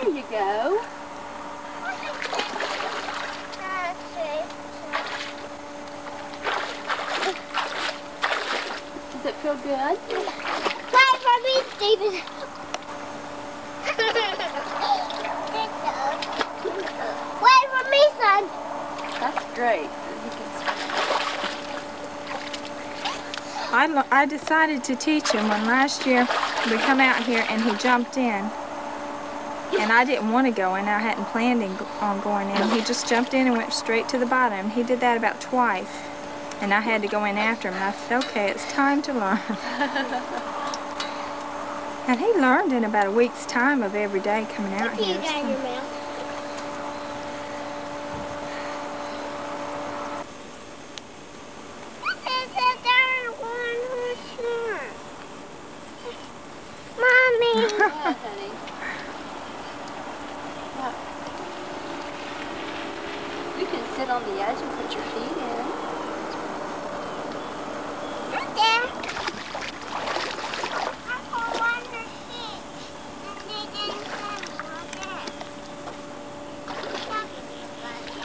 Here you go. Does it feel good? Wait for me, Stephen. Wait for me, son. That's great. I, I decided to teach him when last year we come out here and he jumped in. And I didn't want to go in. I hadn't planned in, on going in. He just jumped in and went straight to the bottom. He did that about twice. And I had to go in after him. And I said, okay, it's time to learn. and he learned in about a week's time of every day coming out Put here. it down so- your mouth. It's a darn one horse Mommy. Yeah, honey. Yeah. You can sit on the edge and put your feet in. There. I put one to six, and they didn't have one there. That would be funny.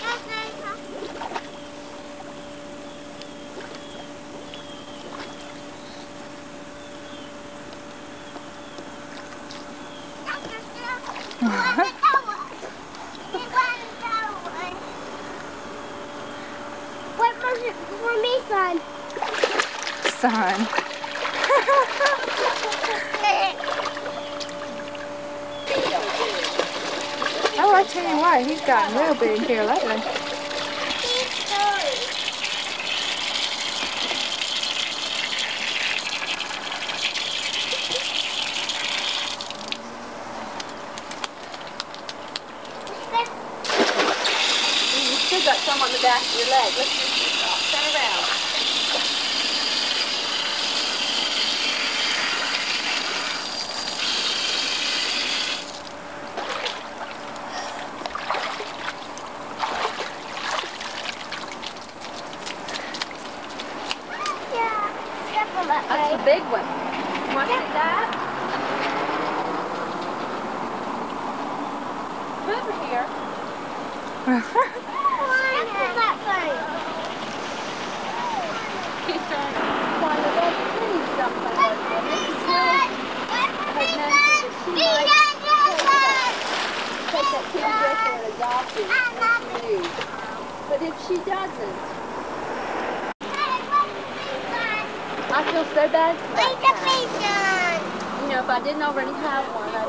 That's very funny. That's the stuff. You want the towel? You want the towel? Wait for, for me, son. Son. Oh, I tell you what, he's gotten real big here lately. You still got some on the back of your leg. Let's just turn around. Yeah, step on that That's the big one. You want to see that? Come over here. Step on that way. Keep trying to find a little pretty something. This is really take that kid with her and adopt him when she moves. But if she doesn't, I feel so bad for Wait that the cat. vision. You know, if I didn't already have one, I'd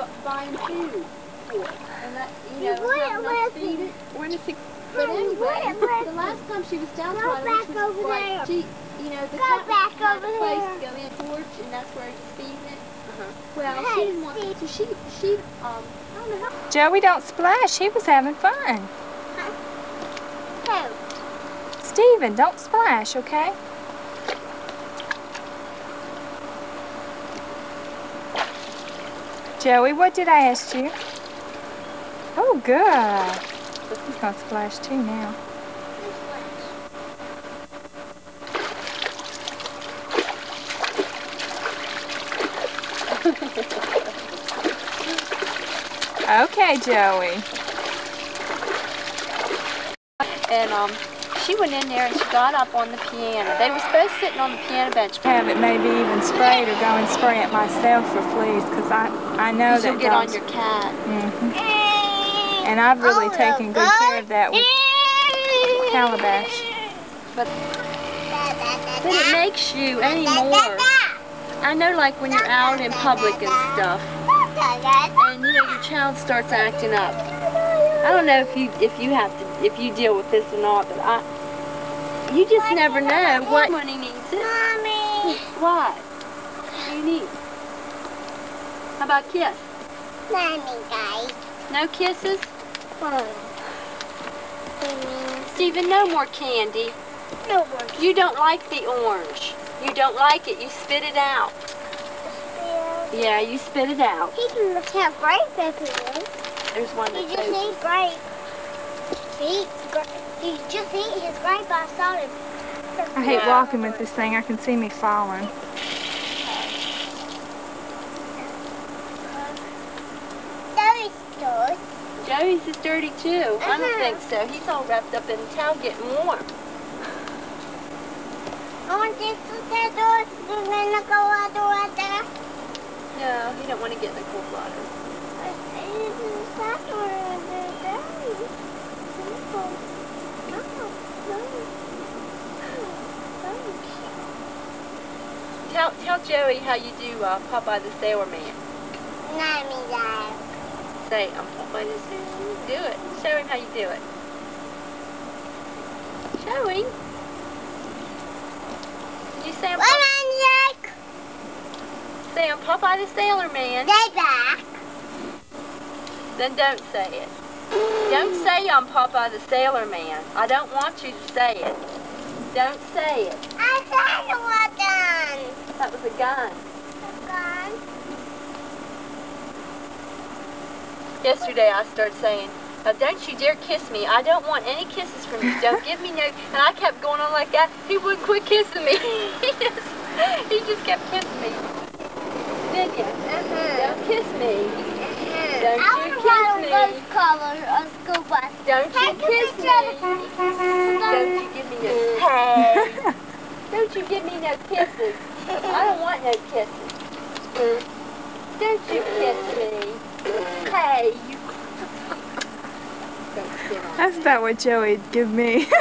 f- find food for it. And that, you You know, wouldn't have enough feed it. When is he? But No, you anyway, the last time she was down Go which back was over like, there. She, you know, the Go cat back had over a place there. to go in porch, and that's where he's feeding it. Uh-huh. Well, Hey, she didn't want to, so she, she, um, I don't know how. Joey, don't splash. He was having fun. Stephen, don't splash, okay? Joey, what did I ask you? Oh, good. He's gonna splash too now. Okay, Joey. And, um, she went in there and she got up on the piano. They were both sitting on the piano bench. Have it maybe even sprayed or go and spray it myself for fleas because I, I know She'll that get on your cat. Mhm. And I've really Oh, taken good care of that with calabash. But, but it makes you any anymore. I know like when you're out in public and stuff, and you know your child starts acting up. I don't know if you if you have to if you deal with this or not, but I you just never know what when he needs it. Mommy. What? What do you need? How about kiss? Mommy, guys. No kisses? Mommy. Stephen, no more candy. No more. You don't like the orange. You don't like it. You spit it out. Yeah, you spit it out. He can have grape if he wants. There's one He that's just open. ate grape. He, eats just his solid. I hate yeah. walking with this thing. I can see me falling. Joey's is dirty too. Uh -huh. I don't think so. He's all wrapped up in the towel getting warm. No, he don't want to get in the cold water. Tell Joey how you do uh, Popeye the Sailor Man. Say, I'm Popeye the Sailor Man. Do it. Show him how you do it. Show him. Did you say I'm, Pop- say I'm Popeye the Sailor Man? Stay back. Then don't say it. Don't say I'm Popeye the Sailor Man. I don't want you to say it. Don't say it. That was a gun. Yesterday I started saying, "Now don't you dare kiss me. I don't want any kisses from you. Don't give me no. And I kept going on like that. He wouldn't quit kissing me. he, just, he just kept kissing me. Didn't you? Uh-huh. Don't kiss me. Don't you kiss me. Don't you kiss me. Don't you give me no Hey. Don't you give me no kisses. I don't want no kisses. Don't you kiss me. Hey, you. Don't That's about what Joey'd give me.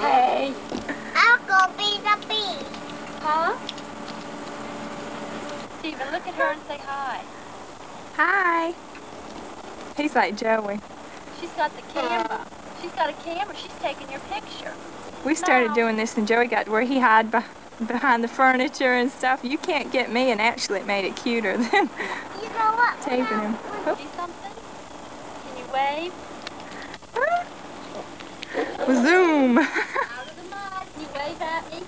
Hey. I'll go be the bee. Huh? Stephen, look at her and say hi. Hi. He's like Joey. She's got the camera. Uh. She's got a camera. She's taking your picture. We started doing this and Joey got where he hid beh behind the furniture and stuff. You can't get me and actually it made it cuter than You know what? taping him. Oh? Can you wave? zoom. Out of the mud. Can you wave at me?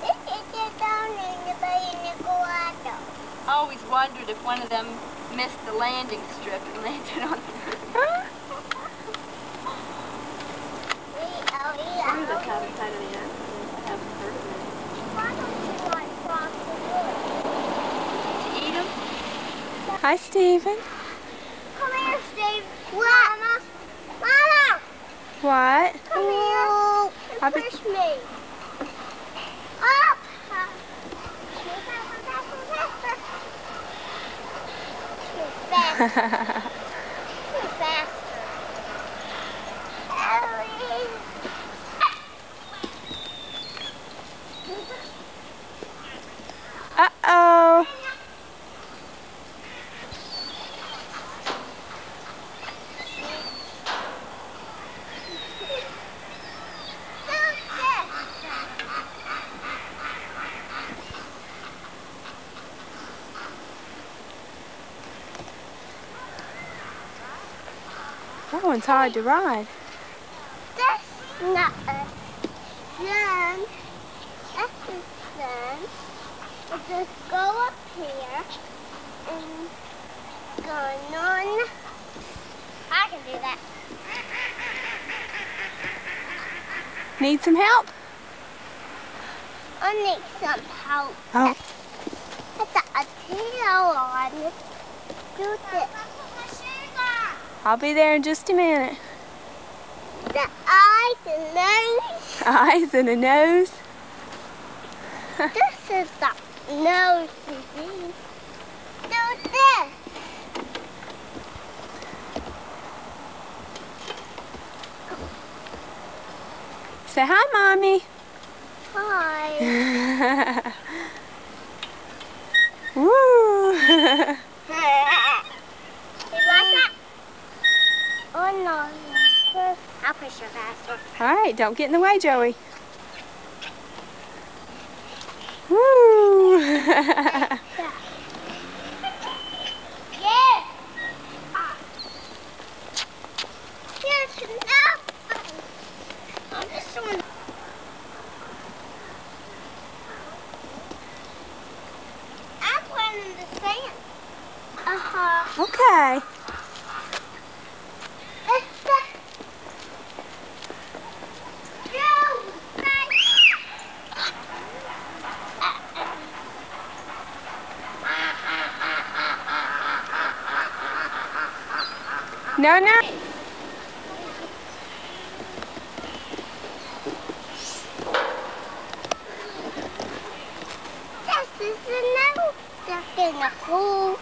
This is the down in the bay in the water. I always wondered if one of them missed the landing strip and landed on the We are Look how it's out of the ocean. I haven't heard of it. Why don't you like frogs the wood? Did you? Hi, Stephen. Come here, Steve. Mama. Mama. What? Come here. I'll be- Push me. Up. Faster. One's hard to ride. That's not a sun. That's a sun. We'll just go up here and go on. I can do that. Need some help? I need some help. Oh. It's a tail on. Do this. I'll be there in just a minute. The eyes and nose. Eyes and a nose. This is the nose disease. Do this. Say hi, Mommy. Hi. Woo. Oh, I'll push her faster. All right, don't get in the way, Joey. Woo! yeah. Oh, I'm playing in the sand. Uh-huh. Okay. No, no. Yes, there's another duck in the hole.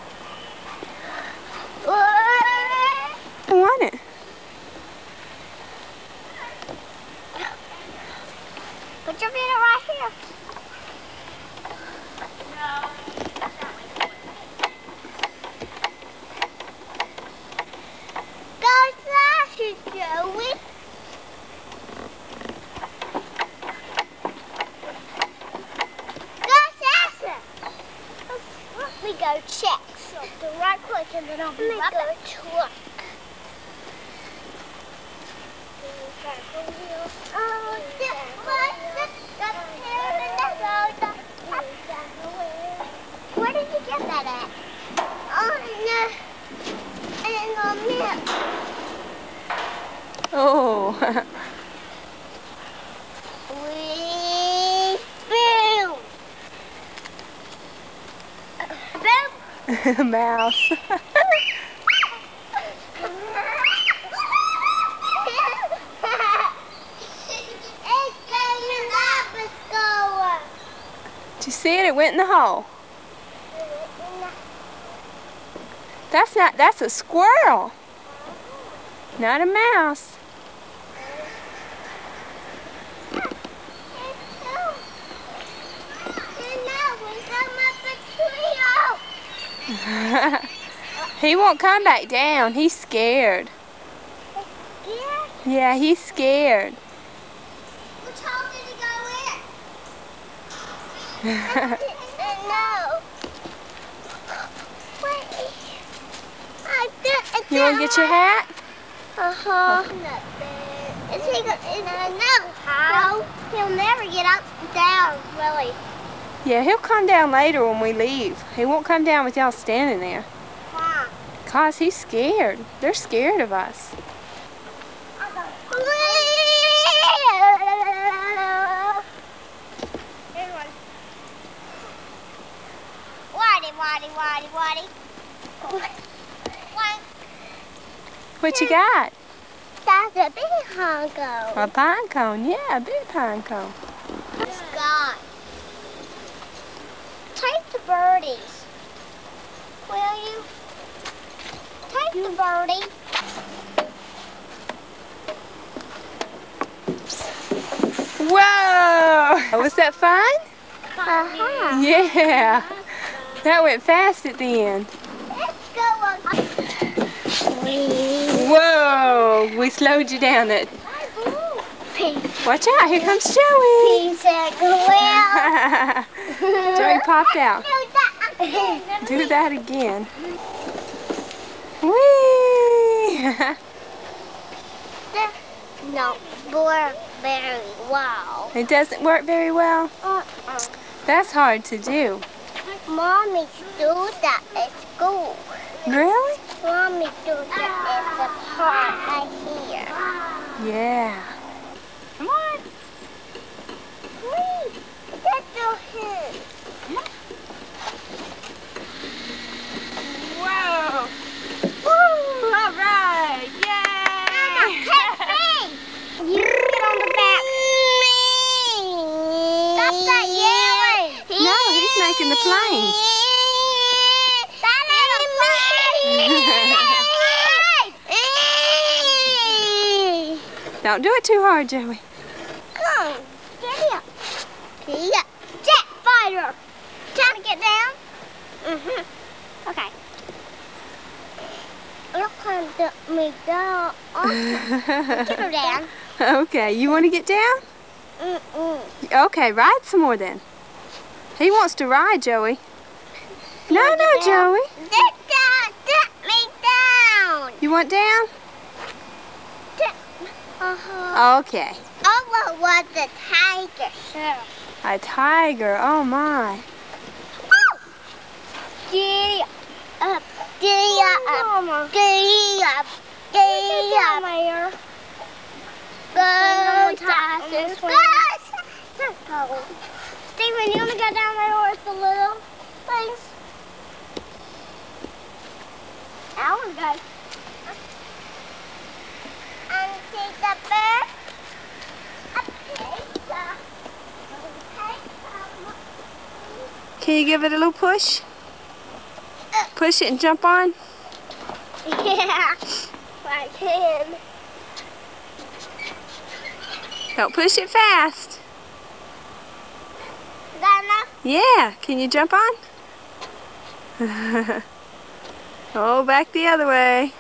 I want it. Put your feet right here. Go faster, Joey. Go faster. Let me go check something right quick and then I'll be right back. Truck. Oh, this was Where did you get that at? Oh, no. In the milk. Oh. We boom. Boom. Mouse. it's coming up, it's going. Did you see it? Went in the hole. That's not, that's a squirrel. Not a mouse. he won't come back down. He's scared. Yeah, he's scared. Which hole did he go in? No. Wait. I did, You want to get your hat? Uh-huh. Is he go, is, no, no. He'll never get up and down, really. Yeah, he'll come down later when we leave. He won't come down with y'all standing there. Why? Cause he's scared. They're scared of us. Waddy, waddy, waddy. One. What you got? That's a big hongo. A pine cone. Yeah, a big pine cone. It's gone. Take the birdies. Will you? Take the birdie. Whoa! Was that fun? Uh-huh. Yeah. That went fast at the end. Let's go on. Whoa! We slowed you down. It. Watch out! Here comes Joey. Peace and goodwill. Joey popped out. Do that. Do that again. Whee! No, work very well. it doesn't work very well. Uh-uh. That's hard to do. Mommy do that at school. Really? Mommy do that at the park I hear. Yeah. Come on. Wait. That's your hand. Whoa! Woo! All right! Yay! Catch me! You get on the back. Stop that yelling. No, he's making the plane. Don't do it too hard, Joey. Come, get up. Get up. Jet fighter. To get down? Mm-hmm. Okay. Going to get me down. Get her down. okay, you want to get down? Mm-mm. Okay, ride some more then. He wants to ride, Joey. No, no. Joey. Get down. Get me down. You want down? Uh-huh. Okay. Oh, what was the tiger? Sure. A tiger. Oh my. Giddy up, giddy up, giddy up, giddy up. Mayor. Go, Tyson. Go. Stephen, you want to go down there with the little things? I want to go. see the bird? A pizza. Can you give it a little push? Push it and jump on? Yeah, I can. Don't push it fast. Yeah, can you jump on? oh, back the other way.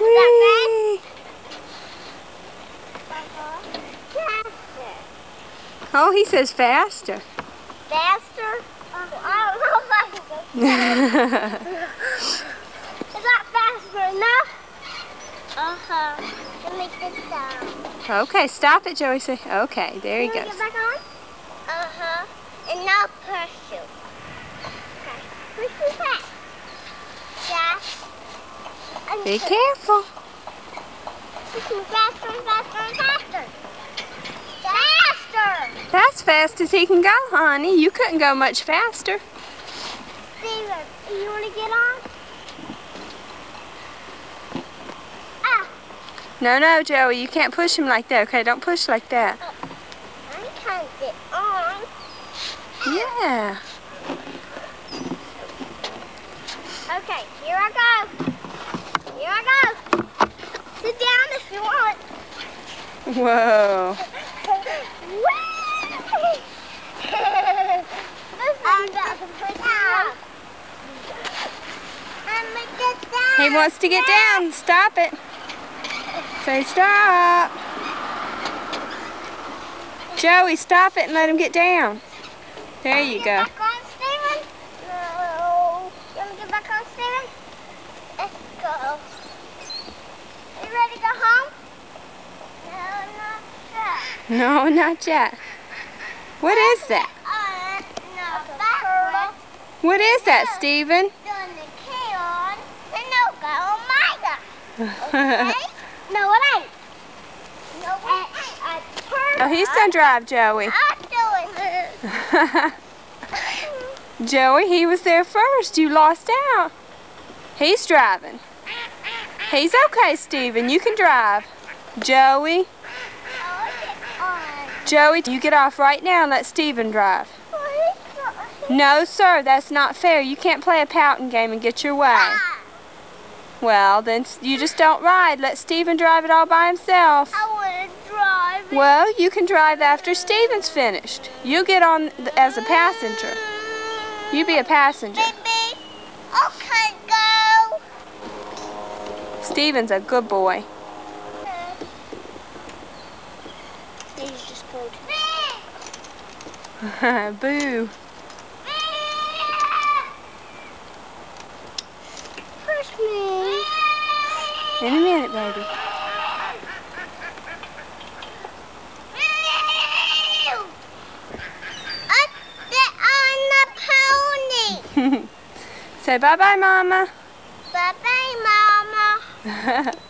Whee! Oh, he says faster. Faster? I don't know if I can go faster. Is that faster enough? Uh-huh. Let me get down. okay, stop it, Joey. Say, okay, there he Can we goes. Get back on? Uh-huh. And now push you. Okay. Push you back. Be careful. Faster faster faster. Faster! That's fast as he can go, honey. You couldn't go much faster. Stephen, you want to get on? Ah, No, no, Joey, you can't push him like that, okay? Don't push like that. I can't get on. Yeah. Okay, here I go. Here I go. Sit down if you want. Whoa. I'm about to put down. I'm gonna get down. He wants to get down. Stop it. Say stop. Joey, stop it and let him get down. There you go. Get back on, Stephen? No. You want to get back on, Stephen? Let's go. You ready to go home? No, not yet. No, not yet. What is that? What is that, Stephen? Doing the key on, and no go on my Okay? No, it ain't. No, it ain't. I turn oh, he's gonna drive, Joey. I'm doing it. Joey, he was there first. You lost out. He's driving. He's okay, Stephen. You can drive. Joey. Joey, you get off right now and let Stephen drive. No, sir, that's not fair. You can't play a pouting game and get your way. Well, then you just don't ride. Let Stephen drive it all by himself. I want to drive. Well, you can drive after Stephen's finished. You get on as a passenger. You be a passenger. Baby, okay, go. Stephen's a good boy. He's just pulled. Boo. Push me. In a minute, baby. Up there on the pony. Say bye-bye, Mama. Bye bye, Mama.